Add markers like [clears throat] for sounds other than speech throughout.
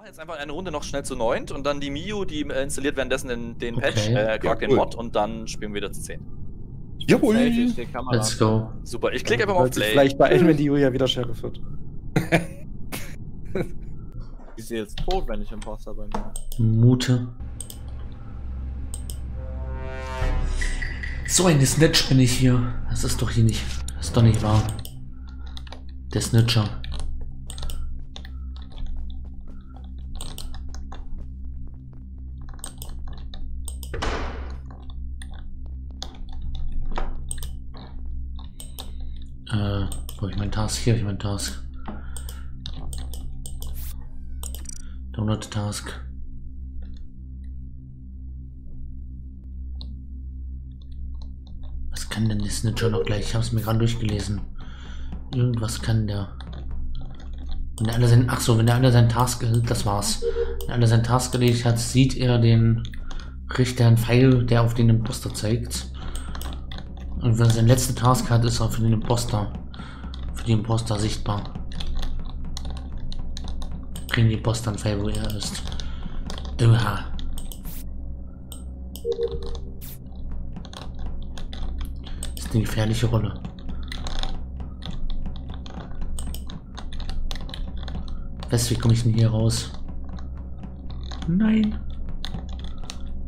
machen jetzt einfach eine Runde noch schnell zu neunt und dann die Miu, die äh, installiert währenddessen den, den Okay. Patch, äh, Quark Ja, den cool. Mod und dann spielen wir wieder zu 10. Jawohl. Let's go. Super, ich klicke einfach mal auf Play. vielleicht beeilen, [laughs] wenn die Julia wieder Sheriff wird. [laughs] Ich sehe jetzt tot, wenn ich Imposter bin. Mute. So eine Snitch bin ich hier. Das ist doch hier nicht. Das ist doch nicht wahr. Der Snitcher. Äh, wo ich meinen Task? Hier ich meinen Task. Download Task. Was kann denn der Snitcher noch gleich? Ich habe es mir gerade durchgelesen. Irgendwas kann der. Wenn der andere sein, ach so, wenn der andere seinen Task, das war's. Wenn der andere seinen Task gelegt hat, sieht er den Richter einen Pfeil, der auf den Imposter zeigt. Und wenn er seinen letzten Task hat, ist er für den Imposter, für die Imposter sichtbar. Kriegen die Imposter einen Pfeil, wo er ist. Oha. ist eine gefährliche Rolle. Was, wie komme ich denn hier raus? Nein.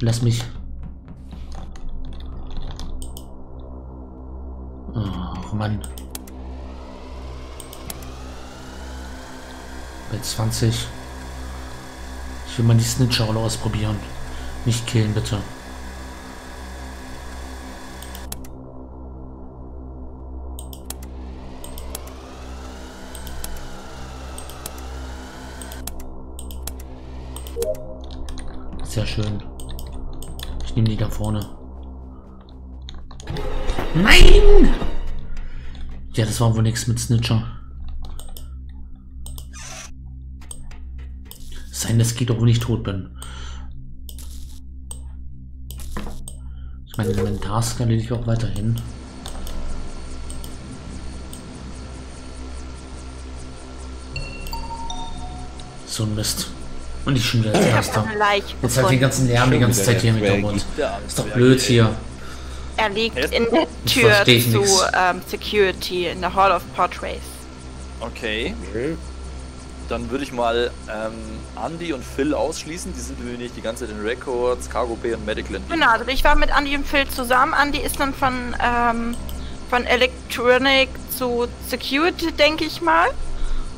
Lass mich. Ach, Mann. Bei 20. Ich will mal die Snitcher-Rolle ausprobieren. Nicht killen, bitte. Nehme die da vorne. Nein! Ja, das war wohl nichts mit Snitcher. Sein, das geht doch, wenn ich tot bin. Ich meine, meinen Task erledige ich auch weiterhin. So ein Mist. Und ich schon wieder als Erster. habe eine Leiche Jetzt halt den gefunden. ganzen Lärm die ganze Zeit hier im Hintergrund. Ja, Ist doch blöd hier. Er liegt in der [laughs] Tür zu nix. ähm, Security in der Hall of Portraits. Okay, dann würde ich mal ähm, Andy und Phil ausschließen. Die sind nämlich die ganze Zeit in Records, Cargo Bay und Medical Genau, also ich war mit Andy und Phil zusammen. Andy ist dann von, ähm, von Electronic zu Security, denke ich mal.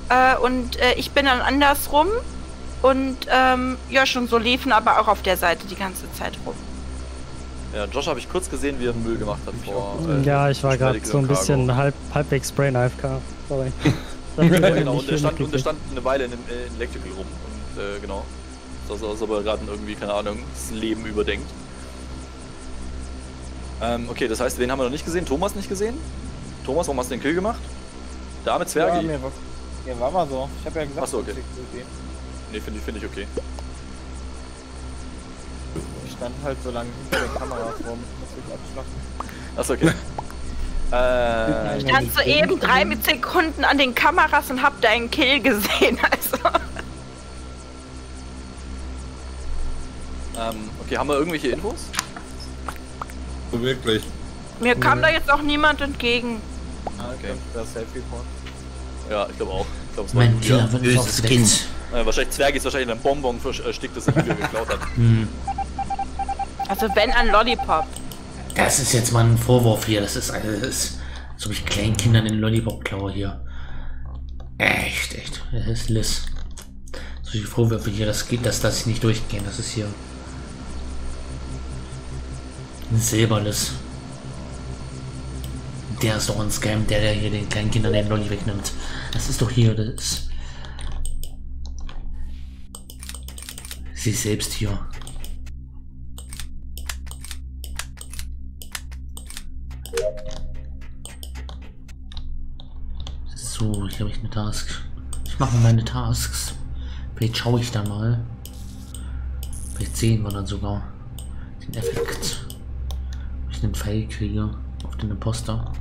Äh, und äh, ich bin dann andersrum. Und ähm, ja, schon so liefen aber auch auf der Seite die ganze Zeit rum. Ja, Josh habe ich kurz gesehen, wie er Müll gemacht hat vor. äh, Ja, ich war gerade so ein und bisschen halb, halbwegs Brain AFK. Sorry. [laughs] Ja, Das genau, und er stand, und er stand eine Weile in, dem- äh, in Electrical rum. Und äh, genau. So, so, als ob er gerade irgendwie, keine Ahnung, das Leben überdenkt. Ähm, okay, das heißt, wen haben wir noch nicht gesehen? Thomas nicht gesehen? Thomas, warum hast du den Kill gemacht? Der arme Ja, mir war, mir war mal so. Ich habe ja gesagt, Ach so, okay. Nee, finde ich, find ich okay. Ich stand halt so lange hinter den Kameras rum. Muss ich abschlachten. Achso, okay. [laughs] äh, Ich stand soeben drei mit Sekunden an den Kameras und hab deinen Kill gesehen. [laughs] Also. ähm, okay, haben wir irgendwelche Infos? So wirklich. Mir kam da jetzt auch niemand entgegen. Ah, Okay. Das Selfie-Report. Ja, ich glaube auch. Ich glaube, es war Mein. Killer wird nicht aufgedeckt. Äh, wahrscheinlich Zwergi ist wahrscheinlich ein Bonbon erstickt, das er geklaut hat. [laughs] Hm. Also wenn ein Lollipop. Das ist jetzt mal ein Vorwurf hier. Das ist alles. So wie ich kleinen Kindern den Lollipop klaue hier. Echt, echt. Das ist Liz. Solche Vorwürfe hier, das geht, dass das nicht durchgehen. Das ist hier. Ein Silberliss. Der ist doch ein Scam, der, der hier den kleinen Kindern den Lolli wegnimmt. Das ist doch hier, das ist. Sie selbst hier. So, hier habe ich eine Task. Ich mache mal meine Tasks. Vielleicht schaue ich da mal. Vielleicht sehen wir dann sogar den Effekt. Ob ich einen Pfeil kriege auf den Imposter.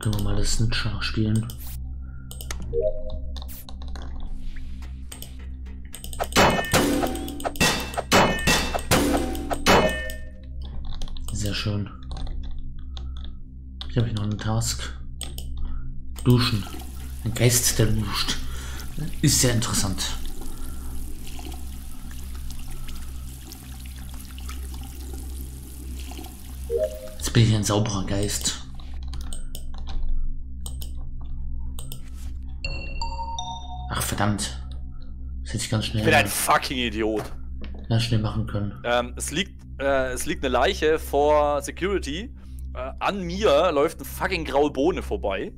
Können wir mal das Snitcher spielen. Schön. Hier habe ich noch einen Task. Duschen. Ein Geist, der duscht. Ist sehr interessant. Jetzt bin ich ein sauberer Geist. Ach verdammt. Das hätte ich ganz Ich bin schnell, ein fucking Idiot. ganz schnell machen können. Ähm, es liegt, äh, es liegt eine Leiche vor Security. Äh, an mir läuft eine fucking graue Bohne vorbei.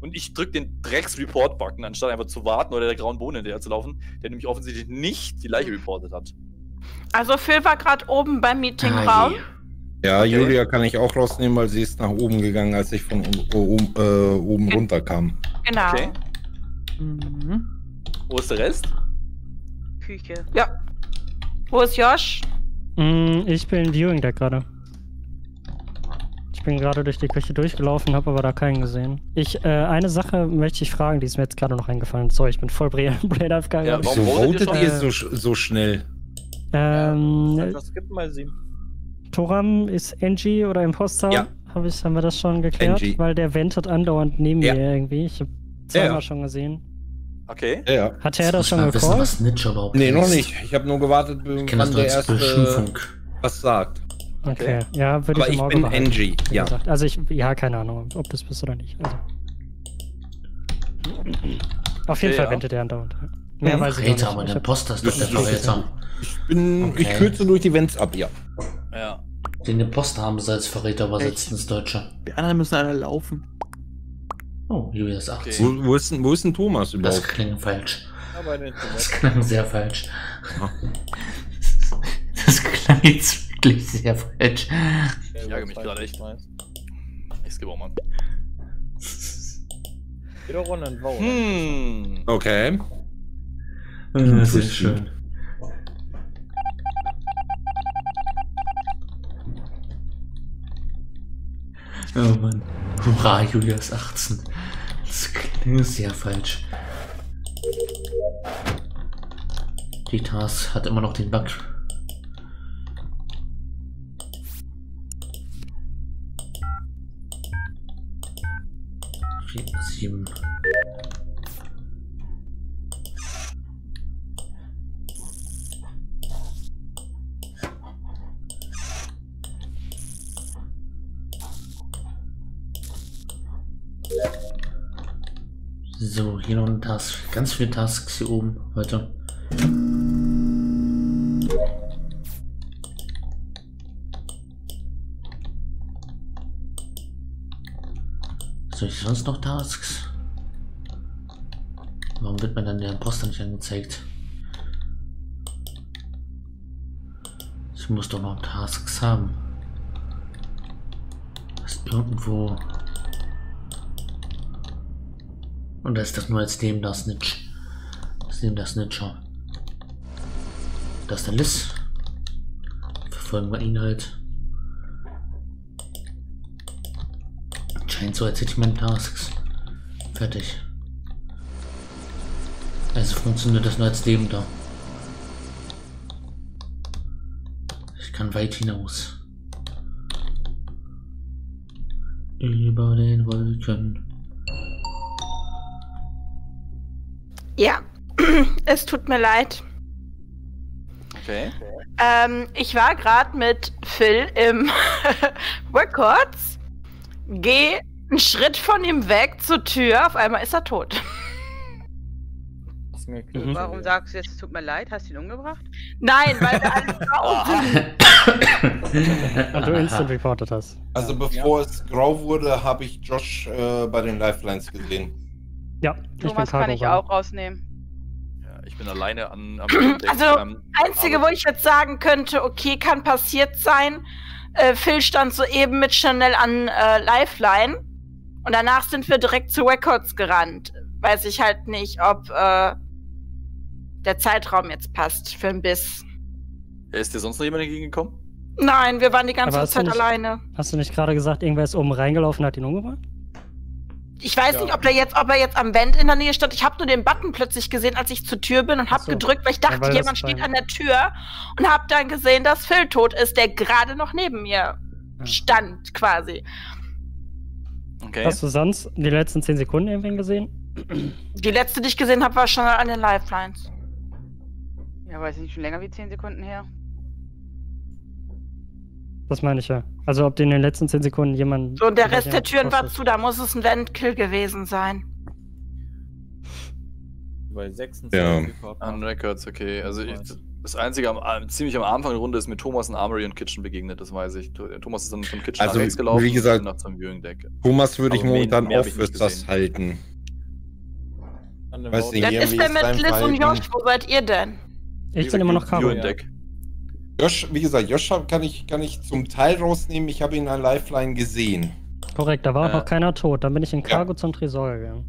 Und ich drück den Drecks-Report-Button, anstatt einfach zu warten oder der grauen Bohne hinterher zu laufen, der nämlich offensichtlich nicht die Leiche reportet hat. Also Phil war gerade oben beim Meetingraum. Ah. Ja, Okay. Julia kann ich auch rausnehmen, weil sie ist nach oben gegangen, als ich von oben, äh, oben runter kam. Genau. Okay. Mhm. Wo ist der Rest? Küche. Wo ist Josh? Mm, ich bin Viewing Deck gerade. Ich bin gerade durch die Küche durchgelaufen, habe aber da keinen gesehen. Ich, äh, eine Sache möchte ich fragen, die ist mir jetzt gerade noch eingefallen. Sorry, ich bin voll Brain Brain AFK Ja, warum Wieso votet ihr so, sch- so schnell? Ähm, Einfach skippen mal sieben. Toram ist NG oder Imposter? Ja. Hab ich, haben wir das schon geklärt? NG. Weil der ventet andauernd neben Ja. mir irgendwie. Ich habe zweimal Ja. schon gesehen. Okay. Ja, ja. Hatte er das schon mal wissen, was Snitch überhaupt Nee, noch nicht. Ich habe nur gewartet, nur der erste Beschimpfung. was sagt. Okay, ja, würde ich Aber im ich Auge bin behalten, NG, ja. gesagt. Also ich, ja, keine Ahnung, ob das bist oder nicht. Also. Auf jeden Okay, Fall ja. ventet er andauernd. Mehr Hm, weiß ich Verräter, noch aber der Imposter ist doch der Verräter. Ich bin, Okay. ich kürze durch die Vents ab, ja. Ja. Den Imposter haben sie als Verräter übersetzt ins Deutsche. Die anderen müssen alle laufen. Oh, Julia ist 18. Wo, wo, ist, denn- wo ist denn Thomas Das überhaupt? klingt falsch. Das klang sehr falsch. Ja. [laughs] Das klang jetzt wirklich sehr falsch. Ich ärgere mich gerade echt. Ich skippe auch mal. Geh doch runter und wow. Hm. Okay. Ah, sehr schön. Oh Mann. Hurra, Julia ist 18. Das klingt sehr falsch. Die Task hat immer noch den Bug. Hier noch ein Task. Ganz viele Tasks hier oben heute. Soll ich sonst noch Tasks? Warum wird mir dann der Imposter nicht angezeigt? Ich muss doch noch Tasks haben. Ist irgendwo. Und da ist das nur als dem da Snitch. Das ist dem der Snitcher. Das ist der Liz. Verfolgen wir ihn halt. Scheint so, als hätte ich meine Tasks. Fertig. Also funktioniert das nur als dem da. Ich kann weit hinaus. Über den Wolken. Ja, [clears throat] es tut mir leid. Okay. Ähm, ich war gerade mit Phil im [laughs] Records, geh einen Schritt von ihm weg zur Tür, auf einmal ist er tot. Ist mir Mhm. Warum sagst du jetzt, es tut mir leid? Hast du ihn umgebracht? Nein, weil wir alle grau sind. Und du instant reported hast. Also bevor es grau wurde, habe ich Josh äh, bei den Lifelines gesehen. Ja, ich bin Thomas kann ich auch rausnehmen. Ja, ich bin alleine an, am. Also, ähm, Einzige, wo ich jetzt sagen könnte, okay, kann passiert sein. Äh, Phil stand soeben mit Chanel an äh, Lifeline und danach sind wir direkt zu Records gerannt. Weiß ich halt nicht, ob äh, der Zeitraum jetzt passt für ein Biss. Ist dir sonst noch jemand entgegengekommen? Nein, wir waren die ganze Aber hast du Zeit nicht- alleine. Hast du nicht gerade gesagt, irgendwer ist oben reingelaufen und hat ihn umgebracht? Ich weiß Ja. nicht, ob er jetzt, ob er jetzt am Vent in der Nähe stand. Ich habe nur den Button plötzlich gesehen, als ich zur Tür bin und habe so. gedrückt, weil ich dachte, weil das jemand steht an der Tür und habe dann gesehen, dass Phil tot ist, der gerade noch neben mir Ja. stand, quasi. Okay. Hast du sonst die letzten 10 Sekunden irgendwen gesehen? Die letzte, die ich gesehen habe, war schon an den Lifelines. Ja, weiß ich nicht, schon länger wie 10 Sekunden her. Das meine ich ja. Also ob dir in den letzten 10 Sekunden jemand. So, und der Rest der Türen war zu, da muss es ein Vent-Kill gewesen sein. Bei 26 Ja. An Records, okay. Also ich, das Einzige am, am- ziemlich am Anfang der Runde ist mir Thomas in Armory und Kitchen begegnet, das weiß ich. Thomas ist dann vom Kitchen Also, nach rechts gelaufen wie gesagt, und nach zum Viewing Deck. Thomas würde ich momentan für das gesehen. halten. Weiß nicht, Dann ist der mit Liz und Josh. Wo seid ihr denn? Ich bin immer noch Caro. Viewing Deck. Josh, wie gesagt, Josh kann ich, kann ich zum Teil rausnehmen. Ich habe ihn an Lifeline gesehen. Korrekt, da war auch Äh. noch keiner tot. Dann bin ich in Cargo zum Tresor gegangen.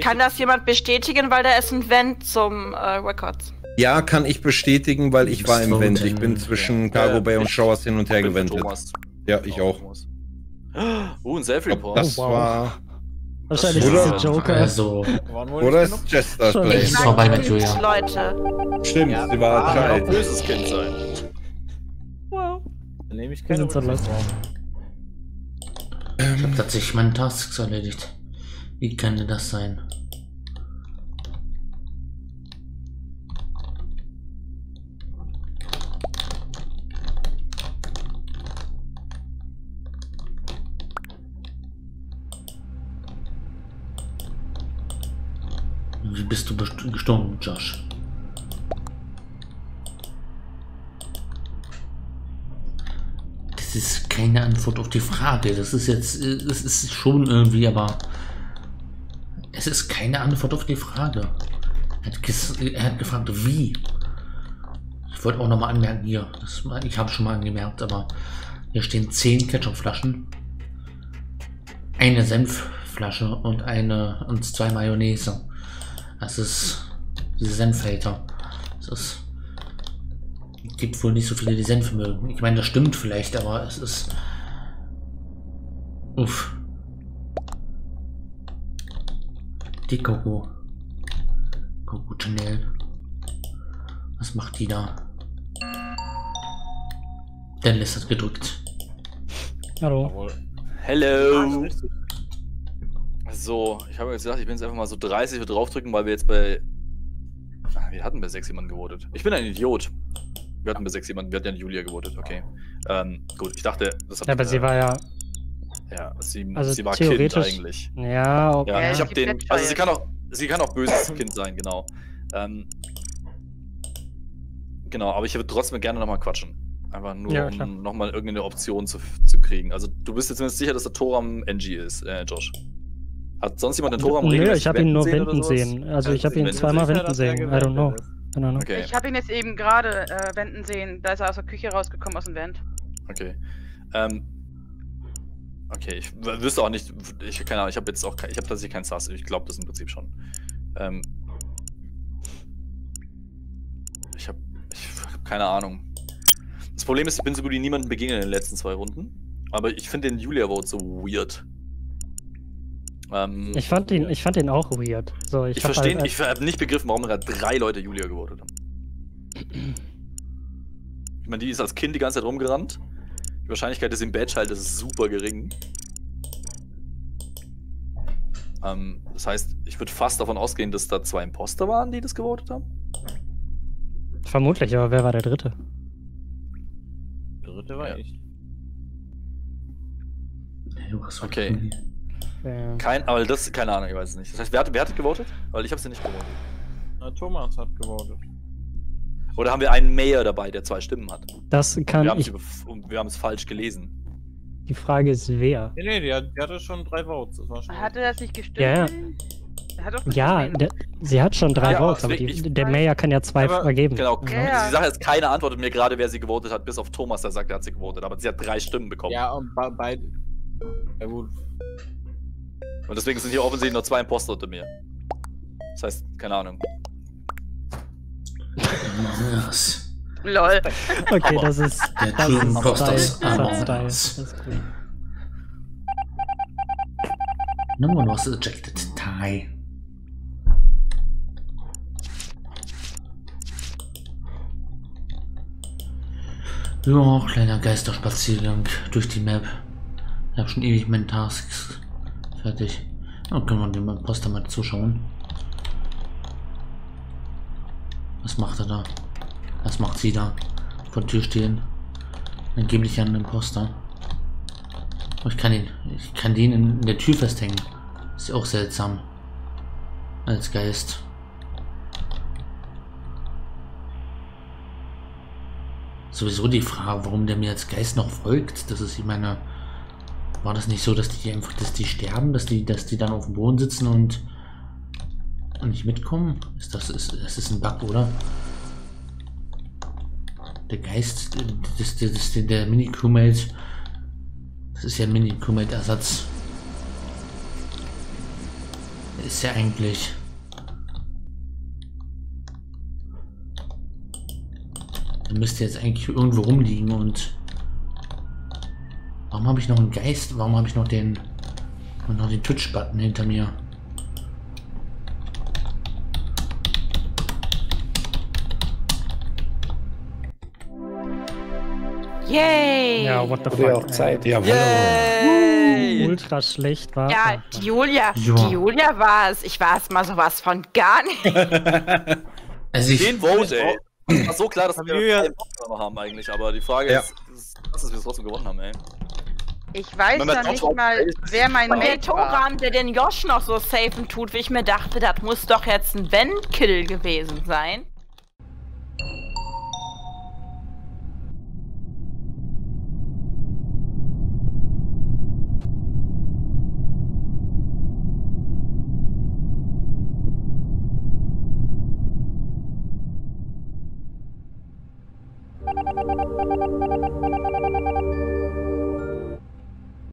Kann das jemand bestätigen, weil da ist ein Vent zum äh, Records. Ja, kann ich bestätigen, weil ich war im So, Vent. Ich bin zwischen Ja. Cargo Ja, Bay und Showers hin und her gewendet. Ja, ich auch. [gasps] Uh, ein Self-Report. Das Oh, wow. war. Wahrscheinlich Oder- ist der Joker. Also, Oder ist Jester Schon. vielleicht? ist vorbei mit Julia. Leute. Stimmt, Ja, sie war auch Child. böses Kind sein. Wow. Dann nehme ich Wir keine sind so los. ich habe tatsächlich meine Tasks erledigt. Wie kann denn das sein? Bist du gestorben, Josh? Das ist keine Antwort auf die Frage. Das ist jetzt, äh, das ist schon irgendwie, aber es ist keine Antwort auf die Frage. Er er hat gefragt, wie. Ich wollte auch nochmal anmerken hier, das, ich habe schon mal angemerkt, aber hier stehen 10 Ketchupflaschen, eine Senfflasche und eine und zwei Mayonnaise. Das ist diese Senfhater. Das ist gibt wohl nicht so viele, die Senf mögen. Ich meine, das stimmt vielleicht, aber es ist. Uff. Die Coco. Coco Chanel. Was macht die da? Dennis hat gedrückt. Hallo. Jawohl. So, ich habe jetzt gedacht, ich bin jetzt einfach mal so 30 für draufdrücken, weil wir jetzt bei. Ah, Wir hatten bei 6 jemanden gewotet. Ich bin ein Idiot. Wir hatten bei 6 jemanden, wir hatten ja Julia gewotet, okay. Ähm, gut, ich dachte, das hat. Ja, aber sie war ja. Ja, sie, also sie war Kind theoretisch- eigentlich. Ja, ob, Ja, Ja, ich habe den. Also sie kann auch, sie kann auch böses Kind sein, genau. Ähm, genau, aber ich würde trotzdem gerne nochmal quatschen. Einfach nur, Ja, um nochmal irgendeine Option zu, zu kriegen. Also du bist jetzt zumindest sicher, dass der Tor am NG ist, äh, Josh. Hat sonst jemand den Tor am Nö, regelmäßig ich habe ihn nur wenden sehen. Also ich habe sie ihn wenden zweimal wenden sehen. I don't know. gewendet ist. I don't know. Okay, Ich habe ihn jetzt eben gerade äh, wenden sehen. Da ist er aus der Küche rausgekommen aus dem Vent. okay. Ähm, okay, ich wüsste auch nicht, ich keine Ahnung, ich habe jetzt auch, ich habe tatsächlich keinen Sass, ich glaube das im Prinzip schon. Ähm, ich habe ich hab keine Ahnung. Das Problem ist, ich bin so gut wie niemandem begegnet in den letzten zwei Runden. Aber ich finde den Julia-Vote so weird. Ähm, Ich fand ihn, ich fand ihn auch weird. So, ich, ich verstehe, halt, ich habe nicht begriffen, warum gerade drei Leute Julia gewotet haben. Ich meine, die ist als Kind die ganze Zeit rumgerannt. Die Wahrscheinlichkeit, dass sie im Badge halt, ist super gering. Ähm, das heißt, ich würde fast davon ausgehen, dass da zwei Imposter waren, die das gewotet haben. Vermutlich, aber wer war der dritte? Der dritte war Ja. ich. Hey, Okay. Äh, Kein, aber das, keine Ahnung, ich weiß es nicht. Das heißt, wer hat, wer hat gewotet? Weil ich habe sie nicht gewotet. Na, Thomas hat gewotet. Oder haben wir einen Mayor dabei, der zwei Stimmen hat? das Wir kann haben ich. es falsch gelesen. Die Frage ist, wer? Nee, nee, die, hat, die hatte schon drei Votes. Das war schon. Hatte das nicht gestimmt? Ja, ja. Er Ja, der, sie hat schon drei Ja, Votes, aber die, der Mayor kann ja zwei Aber- vergeben. Genau. Ja, ja. Die Sache ist, keiner antwortet mir gerade, wer sie gewotet hat, bis auf Thomas, der sagt, er hat sie gewotet. Aber sie hat drei Stimmen bekommen. Ja, und bei beide. Ja, gut. Und deswegen sind hier offensichtlich nur zwei Imposter unter mir. Das heißt, keine Ahnung. Yes. Lol. Okay, das ist. Der Das True Among ist. Das ist cool. No one was ejected. Die. Ja, kleiner Geisterspaziergang durch die Map. Ich habe schon ewig meine Tasks fertig. Dann können wir dem Imposter mal zuschauen. Was macht er da? Was macht sie da? Vor der Tür stehen. Angeblich ein Imposter. Oh, ich kann ihn. Ich kann den in der Tür festhängen. Ist ja auch seltsam. Als Geist. Sowieso die Frage, warum der mir als Geist noch folgt. Das ist, ich meine, war das nicht so, dass die einfach, dass die sterben, dass die, dass die dann auf dem Boden sitzen und, nicht mitkommen? Ist das, ist, das ist ein Bug, oder? Der Geist, das, das, das, der Mini-Crewmate, das ist ja Mini-Crewmate-Ersatz. Ist ja eigentlich. Der müsste jetzt eigentlich irgendwo rumliegen und. Warum habe ich noch einen Geist? Warum habe ich noch den. noch den Twitch-Button hinter mir? Yay! Ja, what the ja fuck. auch Zeit. Ja, Yay! Ultra schlecht war. Ja, die Julia, Ja. die Julia war es. Ich war es mal sowas von gar nicht. [laughs] Also ich. Den Vote, ey. [laughs] Das war so klar, dass wir Bock mehr haben eigentlich, aber die Frage Ja. ist, ist, dass wir es trotzdem gewonnen haben, ey. Ich weiß noch nicht mal, wer mein der Mate war. Toran, der den Josh noch so safen tut, wie ich mir dachte, das muss doch jetzt ein Wenn-Kill gewesen sein.